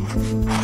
Mm-hmm.